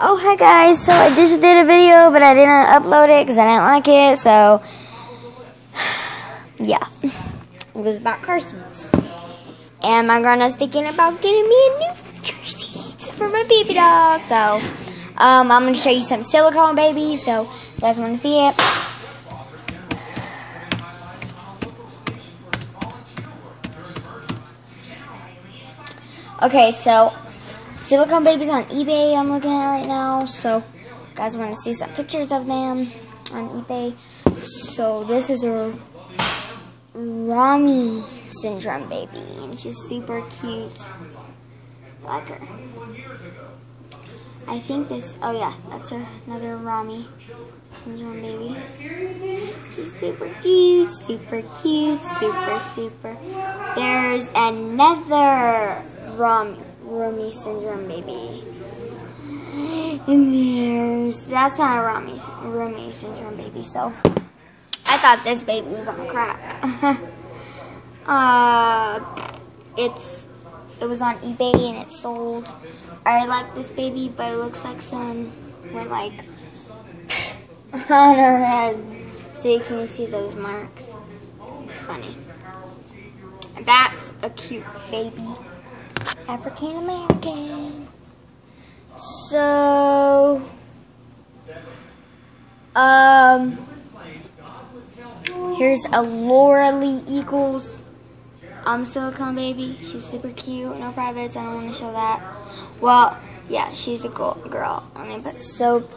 Oh, hi guys. So I just did a video, but I didn't upload it because I didn't like it. So, yeah. It was about car seats. And my grandma's thinking about getting me a new car seats for my baby doll. So, um, I'm to show you some silicone babies. So, you guys want to see it? Okay, so silicone babies on eBay I'm looking at right now. So guys want to see some pictures of them on eBay. So this is a Rami syndrome baby and she's super cute. I like her. I think this, oh yeah, that's her, another Rami syndrome baby. She's super cute, super cute, super, super. There's another Rom, Rami syndrome baby. And there's, that's not a Romy Rami syndrome baby, so I thought this baby was on crack. uh, it's, it was on eBay and it sold. I like this baby, but it looks like someone went like on her head. See, can you see those marks? Funny. That's a cute baby. African American. So, um, here's a Laura Lee Eagles um, silicone baby. She's super cute. No privates. I don't want to show that. Well, yeah, she's a girl. I mean, but so,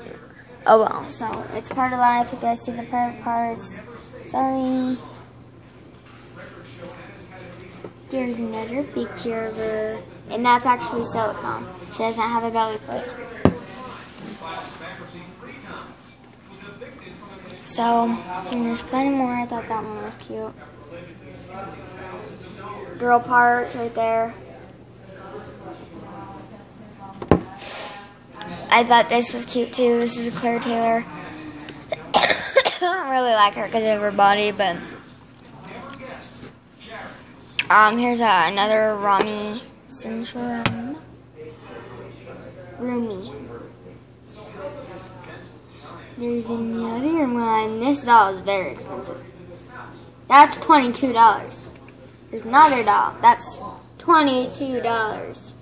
oh well. So, it's part of life. You guys see the private parts. Sorry. There's another picture of her, and that's actually silicone. She doesn't have a belly plate. So, there's plenty more. I thought that one was cute. Girl parts right there. I thought this was cute too. This is a Claire Taylor. I don't really like her because of her body, but um, here's uh, another Rami syndrome. Rumi. There's another one. This doll is very expensive. That's $22. There's another doll. That's $22.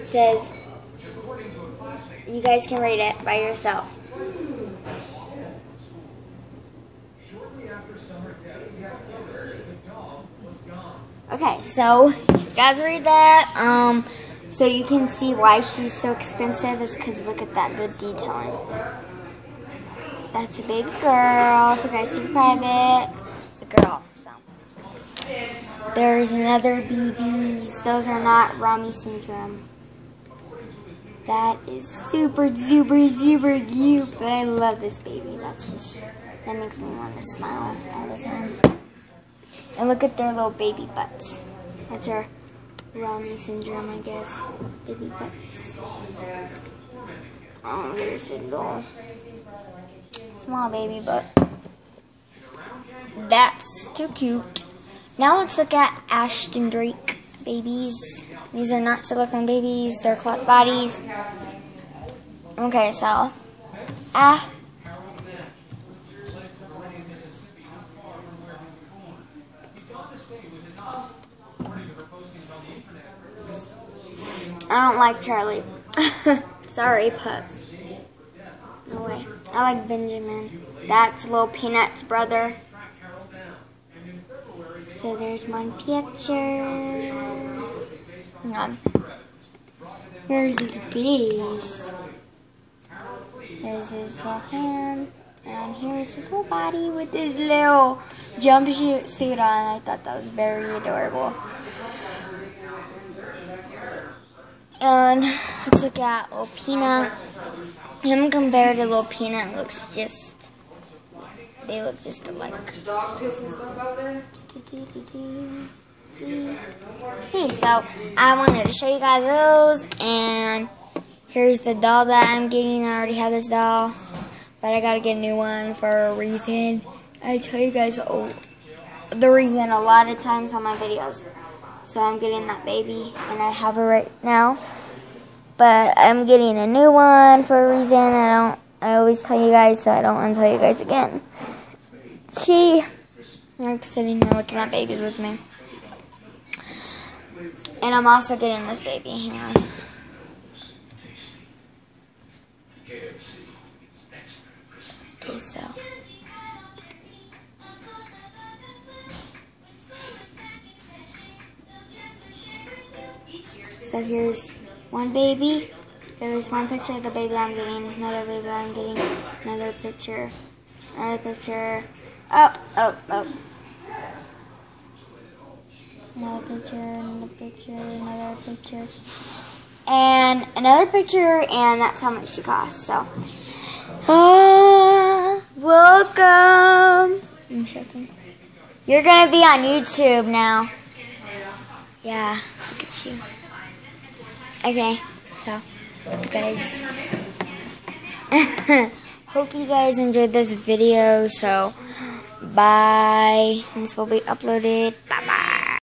Says, you guys can read it by yourself. Okay, so guys read that. Um, so you can see why she's so expensive is because look at that good detailing. That's a baby girl. If you guys see the private, it's a girl. So there's another BBs. Those are not Rami syndrome. That is super, super, super cute. But I love this baby. That's just that makes me want to smile all the time. And look at their little baby butts. That's our Rami syndrome, I guess. Baby butts. Oh, there's a little small baby butt. That's too cute. Now let's look at Ashton Drake babies. These are not silicone babies, they're cloth bodies. Okay, so, ah. I don't like Charlie. Sorry, pup. No way. I like Benjamin. That's Little Peanut's brother. So there's one picture. Hang on. Here's his face. There's his hand. And here's his whole body with his little jumpsuit suit on. I thought that was very adorable. And let's look at Little Peanut. Him compared to Little Peanut looks just, they look just alike. Okay, so I wanted to show you guys those, and here's the doll that I'm getting. I already have this doll, but I gotta get a new one for a reason. I tell you guys oh, the reason a lot of times on my videos. So I'm getting that baby, and I have her right now. but I'm getting a new one for a reason. I don't. I always tell you guys, so I don't want to tell you guys again. She like sitting here looking at babies with me, and I'm also getting this baby. Hang on. So here's one baby. There's one picture of the baby I'm getting, another baby I'm getting, another picture, another picture. Oh, oh, oh. Another picture, another picture, another picture. And another picture, and that's how much she costs. So, ah, welcome. I'm. You're gonna be on YouTube now. Yeah, look at you. Okay, so guys, hope you guys enjoyed this video. So, bye. This will be uploaded. Bye bye.